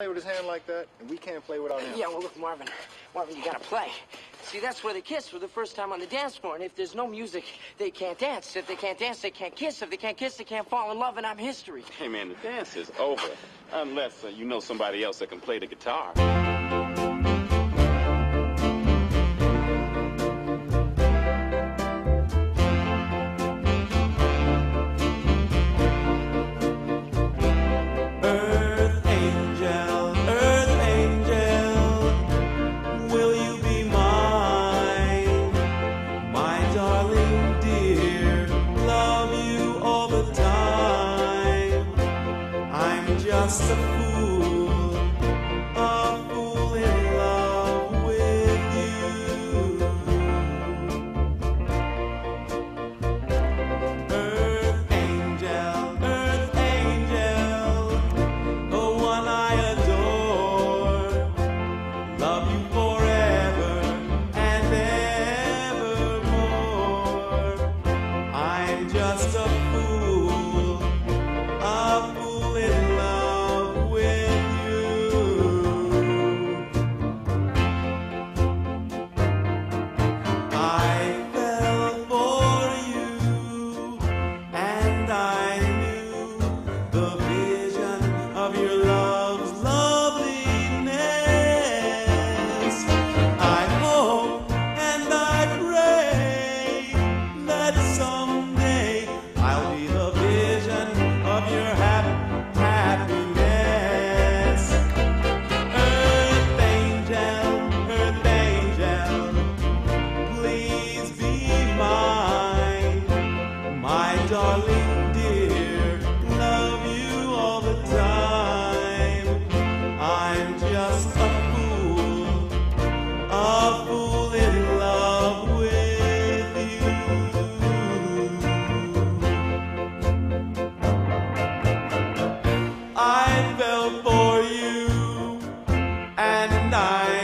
play with his hand like that, and we can't play without him. Yeah, well, look, Marvin. Marvin, you gotta play. See, that's where they kiss for the first time on the dance floor. And if there's no music, they can't dance. If they can't dance, they can't kiss. If they can't kiss, they can't fall in love, and I'm history. Hey, man, the dance is over. Unless uh, you know somebody else that can play the guitar. I'm and